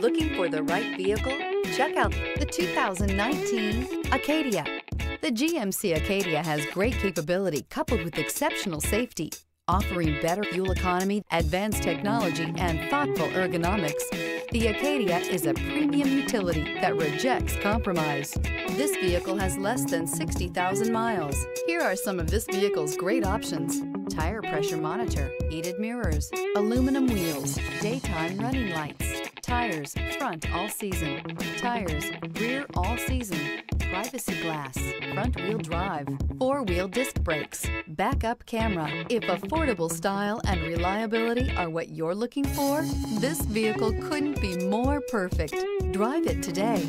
Looking for the right vehicle? Check out the 2019 Acadia. The GMC Acadia has great capability coupled with exceptional safety, offering better fuel economy, advanced technology, and thoughtful ergonomics. The Acadia is a premium utility that rejects compromise. This vehicle has less than 60,000 miles. Here are some of this vehicle's great options. Tire pressure monitor, heated mirrors, aluminum wheels, daytime running lights, tires, front all season, tires, rear all season, privacy glass, front wheel drive, four wheel disc brakes, backup camera. If affordable style and reliability are what you're looking for, this vehicle couldn't be more perfect. Drive it today.